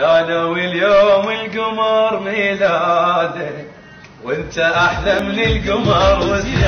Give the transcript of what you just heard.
قالوا اليوم القمر ميلادك وانت أحلى من القمر وزياده